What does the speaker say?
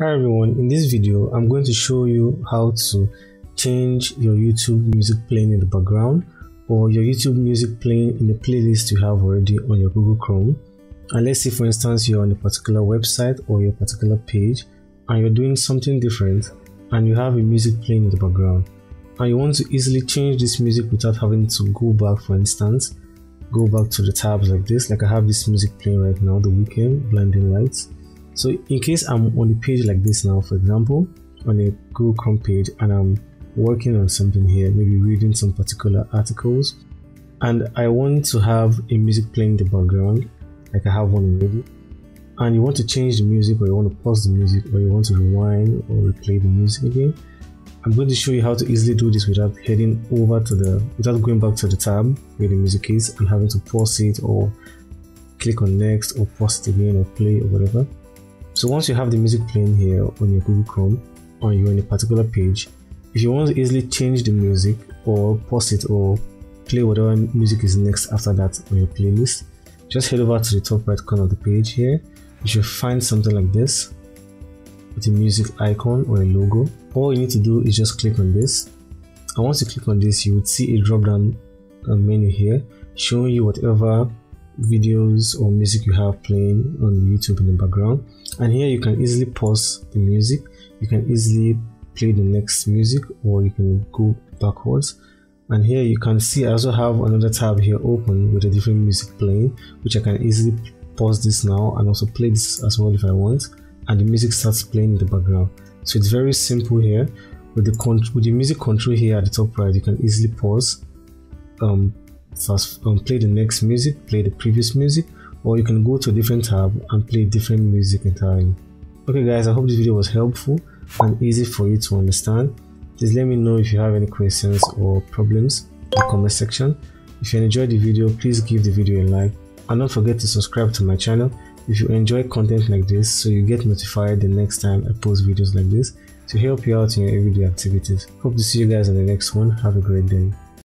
Hi everyone, in this video I'm going to show you how to change your YouTube music playing in the background or your YouTube music playing in the playlist you have already on your Google Chrome. And let's say for instance you're on a particular website or your particular page and you're doing something different and you have a music playing in the background and you want to easily change this music without having to go back for instance go back to the tabs like this. Like I have this music playing right now The Weeknd Blinding Lights so in case I'm on a page like this now, for example, on a Google Chrome page and I'm working on something here, maybe reading some particular articles, and I want to have a music playing in the background, like I have one already, and you want to change the music or you want to pause the music or you want to rewind or replay the music again, I'm going to show you how to easily do this without heading over to the, without going back to the tab where the music is and having to pause it or click on next or pause it again or play or whatever. So once you have the music playing here on your Google Chrome or you're on a particular page, if you want to easily change the music or pause it or play whatever music is next after that on your playlist, just head over to the top right corner of the page here. You should find something like this with a music icon or a logo. All you need to do is just click on this. And once you click on this, you would see a drop down uh, menu here showing you whatever videos or music you have playing on YouTube in the background. And here you can easily pause the music. You can easily play the next music or you can go backwards. And here you can see I also have another tab here open with a different music playing which I can easily pause this now and also play this as well if I want. And the music starts playing in the background. So it's very simple here. With the with the music control here at the top right you can easily pause um, fast um, play the next music play the previous music or you can go to a different tab and play different music entirely. Okay guys i hope this video was helpful and easy for you to understand. Please let me know if you have any questions or problems in the comment section. If you enjoyed the video please give the video a like. And don't forget to subscribe to my channel if you enjoy content like this so you get notified the next time i post videos like this to help you out in your everyday activities. Hope to see you guys in the next one. Have a great day